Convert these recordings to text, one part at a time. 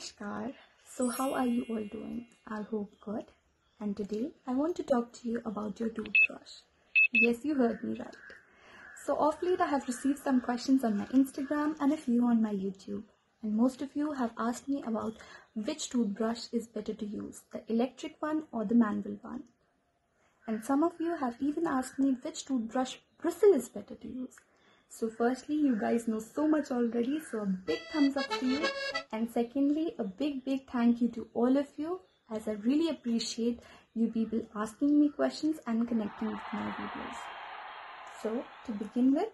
Namaskar. So, how are you all doing? I hope good. And today I want to talk to you about your toothbrush. Yes, you heard me right. So, off late, I have received some questions on my Instagram and a few on my YouTube. And most of you have asked me about which toothbrush is better to use, the electric one or the manual one. And some of you have even asked me which toothbrush bristle is better to use. So, firstly, you guys know so much already, so a big thumbs up to you. And secondly, a big, big thank you to all of you as I really appreciate you people asking me questions and connecting with my videos. So, to begin with,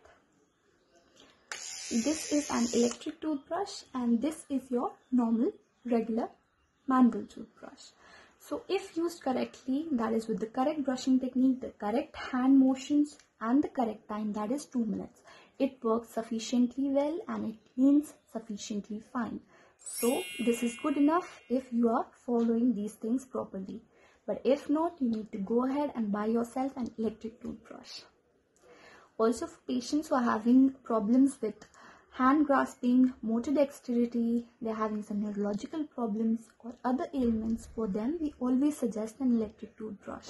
this is an electric toothbrush and this is your normal, regular manual toothbrush. So, if used correctly, that is with the correct brushing technique, the correct hand motions, and the correct time, that is 2 minutes, it works sufficiently well and it cleans sufficiently fine. So this is good enough if you are following these things properly. But if not, you need to go ahead and buy yourself an electric toothbrush. Also for patients who are having problems with hand grasping, motor dexterity, they're having some neurological problems or other ailments for them, we always suggest an electric toothbrush.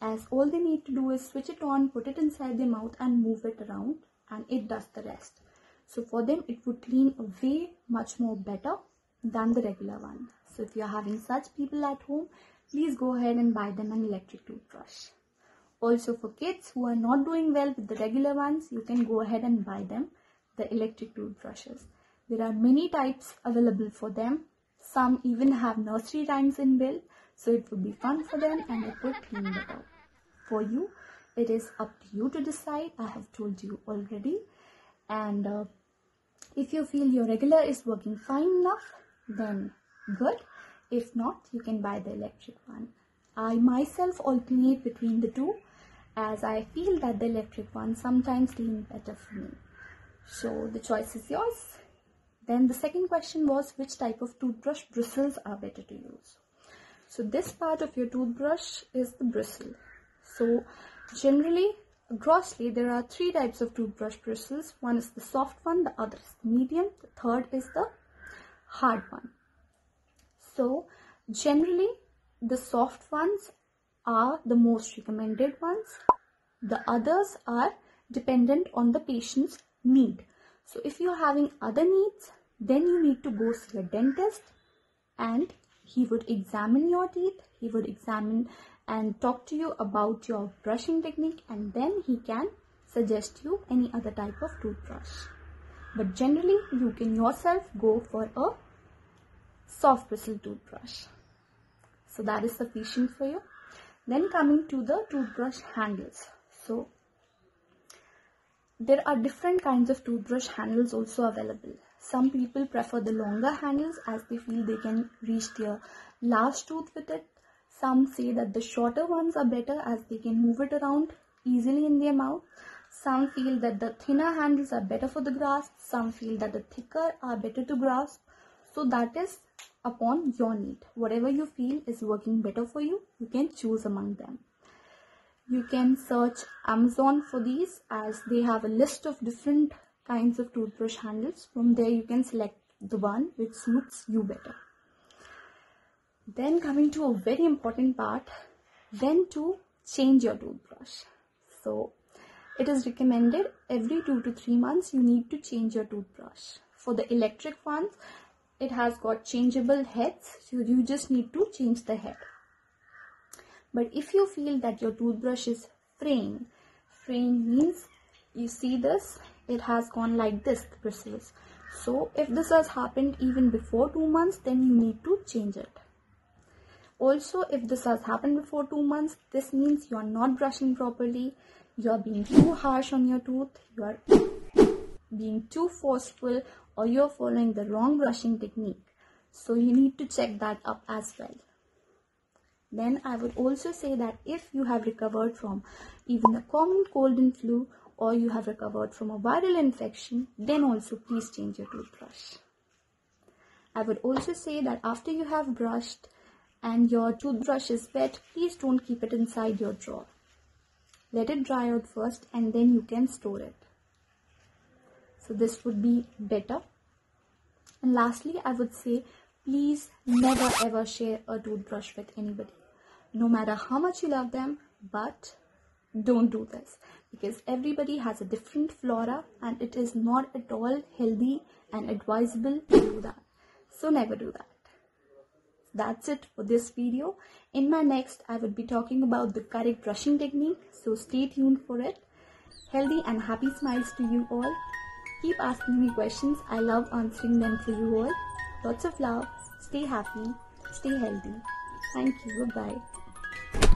As all they need to do is switch it on, put it inside their mouth and move it around and it does the rest. So for them, it would clean way much more better than the regular one. So if you're having such people at home, please go ahead and buy them an electric toothbrush. Also for kids who are not doing well with the regular ones, you can go ahead and buy them the electric toothbrushes. There are many types available for them. Some even have nursery rhymes inbuilt, so it would be fun for them and it would clean better. For you, it is up to you to decide i have told you already. And uh, if you feel your regular is working fine enough then good. If not you can buy the electric one. I myself alternate between the two as i feel that the electric one sometimes clean better for me. So the choice is yours. Then the second question was which type of toothbrush bristles are better to use? So this part of your toothbrush is the bristle. So Generally, grossly, there are three types of toothbrush bristles. One is the soft one, the other is the medium, the third is the hard one. So, generally, the soft ones are the most recommended ones. The others are dependent on the patient's need. So, if you're having other needs, then you need to go see a dentist and he would examine your teeth. He would examine and talk to you about your brushing technique and then he can suggest you any other type of toothbrush. But generally you can yourself go for a soft bristle toothbrush. So that is sufficient for you. Then coming to the toothbrush handles. So there are different kinds of toothbrush handles also available. Some people prefer the longer handles as they feel they can reach their last tooth with it some say that the shorter ones are better as they can move it around easily in their mouth. Some feel that the thinner handles are better for the grasp. Some feel that the thicker are better to grasp. So that is upon your need. Whatever you feel is working better for you, you can choose among them. You can search Amazon for these as they have a list of different kinds of toothbrush handles. From there you can select the one which suits you better. Then coming to a very important part, when to change your toothbrush. So it is recommended every two to three months you need to change your toothbrush. For the electric ones, it has got changeable heads, so you just need to change the head. But if you feel that your toothbrush is fraying, fraying means you see this, it has gone like this, the bristles. So if this has happened even before two months, then you need to change it. Also, if this has happened before two months, this means you are not brushing properly, you are being too harsh on your tooth, you are being too forceful, or you're following the wrong brushing technique. So you need to check that up as well. Then I would also say that if you have recovered from even a common cold and flu or you have recovered from a viral infection, then also please change your toothbrush. I would also say that after you have brushed, and your toothbrush is wet, please don't keep it inside your drawer. Let it dry out first and then you can store it. So this would be better. And lastly, I would say please never ever share a toothbrush with anybody. No matter how much you love them, but don't do this because everybody has a different flora and it is not at all healthy and advisable to do that. So never do that. That's it for this video. In my next, I will be talking about the correct brushing technique. So stay tuned for it. Healthy and happy smiles to you all. Keep asking me questions. I love answering them for you all. Lots of love. Stay happy. Stay healthy. Thank you. Bye-bye.